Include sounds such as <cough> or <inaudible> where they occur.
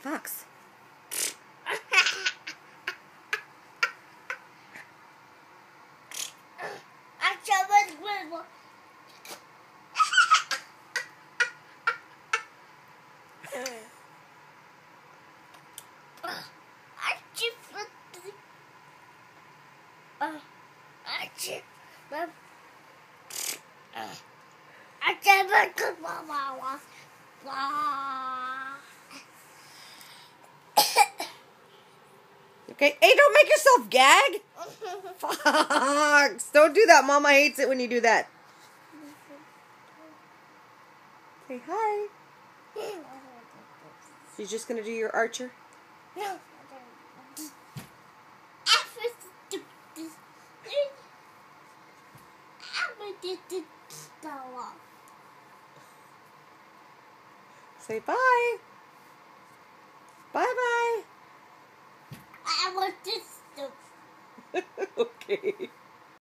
Fox. I with I just uh, I just I just good mama. Okay. Hey, don't make yourself gag. Fox. Don't do that. Mama hates it when you do that. Say hi. You're just gonna do your archer? Say. Bye bye. <laughs> Okay.